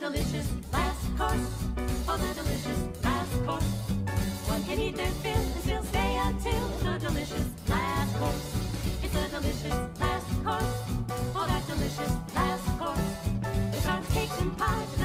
Delicious last course. Oh, the delicious last course. One can eat their fill and still stay until the delicious last course. It's a delicious last course. for that delicious last course. There's our cakes and pies.